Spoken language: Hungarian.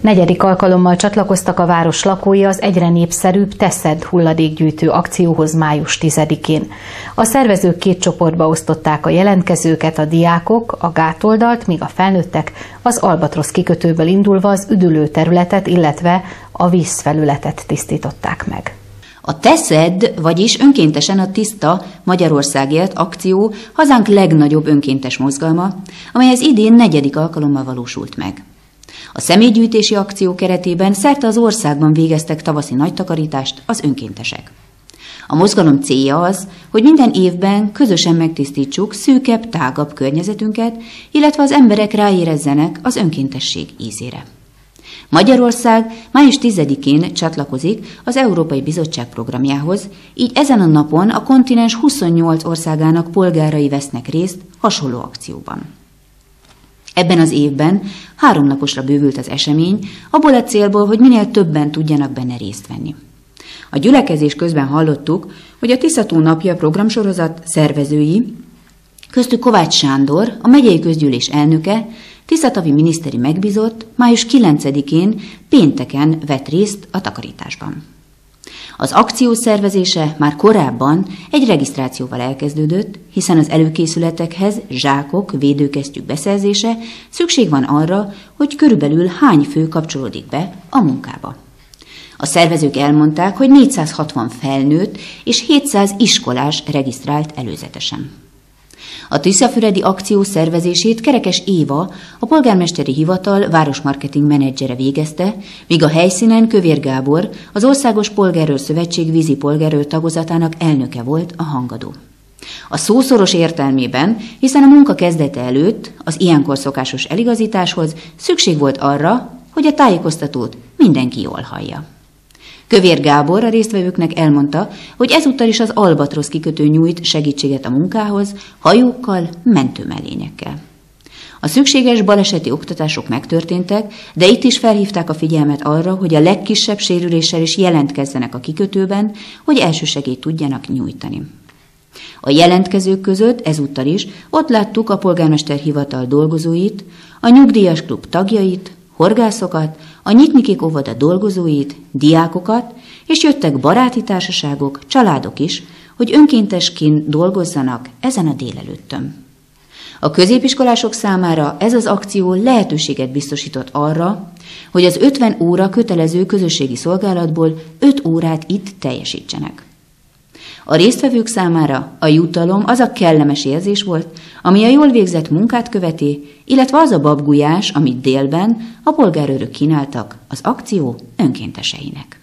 Negyedik alkalommal csatlakoztak a város lakói az egyre népszerűbb Teszed hulladékgyűjtő akcióhoz május 10-én. A szervezők két csoportba osztották a jelentkezőket, a diákok, a gátoldalt, míg a felnőttek az Albatrosz kikötőből indulva az üdülő területet, illetve a vízfelületet tisztították meg. A TESZED, vagyis önkéntesen a Tiszta Magyarországért akció hazánk legnagyobb önkéntes mozgalma, amely az idén negyedik alkalommal valósult meg. A személygyűjtési akció keretében szerte az országban végeztek tavaszi nagytakarítást az önkéntesek. A mozgalom célja az, hogy minden évben közösen megtisztítsuk szűkebb, tágabb környezetünket, illetve az emberek ráérezzenek az önkéntesség ízére. Magyarország május 10-én csatlakozik az Európai Bizottság programjához, így ezen a napon a kontinens 28 országának polgárai vesznek részt hasonló akcióban. Ebben az évben három naposra bővült az esemény, abból a célból, hogy minél többen tudjanak benne részt venni. A gyülekezés közben hallottuk, hogy a Tiszató napja programsorozat szervezői, köztük Kovács Sándor, a megyei közgyűlés elnöke, Tiszatavi miniszteri megbízott május 9-én pénteken vett részt a takarításban. Az akció szervezése már korábban egy regisztrációval elkezdődött, hiszen az előkészületekhez, zsákok, védőkesztyűk beszerzése szükség van arra, hogy körülbelül hány fő kapcsolódik be a munkába. A szervezők elmondták, hogy 460 felnőtt és 700 iskolás regisztrált előzetesen. A Tiszafüredi akció szervezését Kerekes Éva, a polgármesteri hivatal városmarketing menedzsere végezte, míg a helyszínen Kövér Gábor, az Országos Polgárőr Szövetség vízi polgárőr tagozatának elnöke volt a hangadó. A szószoros értelmében, hiszen a munka kezdete előtt, az ilyenkor szokásos eligazításhoz szükség volt arra, hogy a tájékoztatót mindenki jól hallja. Kövér Gábor a résztvevőknek elmondta, hogy ezúttal is az Albatrosz kikötő nyújt segítséget a munkához, hajókkal, mentőmelényekkel. A szükséges baleseti oktatások megtörténtek, de itt is felhívták a figyelmet arra, hogy a legkisebb sérüléssel is jelentkezzenek a kikötőben, hogy elsősegélyt tudjanak nyújtani. A jelentkezők között ezúttal is ott láttuk a polgármester hivatal dolgozóit, a nyugdíjas klub tagjait, horgászokat, a Nyitnikik óvoda dolgozóit, diákokat, és jöttek baráti társaságok, családok is, hogy önkéntesként dolgozzanak ezen a délelőttön. A középiskolások számára ez az akció lehetőséget biztosított arra, hogy az 50 óra kötelező közösségi szolgálatból 5 órát itt teljesítsenek. A résztvevők számára a jutalom az a kellemes érzés volt, ami a jól végzett munkát követi, illetve az a babgulyás, amit délben a polgárőrök kínáltak az akció önkénteseinek.